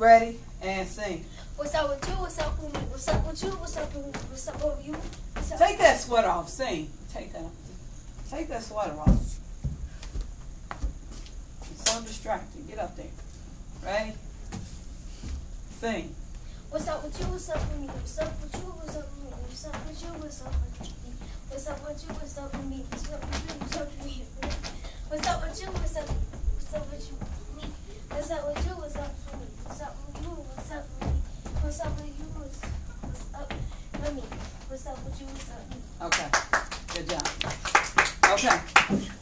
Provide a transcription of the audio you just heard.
Ready? And sing. What's up with you? What's up with me? What's up with you? What's up with me? What's up with you? Up? Take that sweater off. Sing. Take that. Take that sweater off. It's so distracting. Get up there. Ready? Sing. What's up with you? What's up with me? What's up with you? What's up with me? What's up with you? What's up with me? What's up with you? What's up with me? What's up with you? What's up with me? What's up with you? What's up? What's up with you? Me? What's up with you? you. Okay, good job. Okay.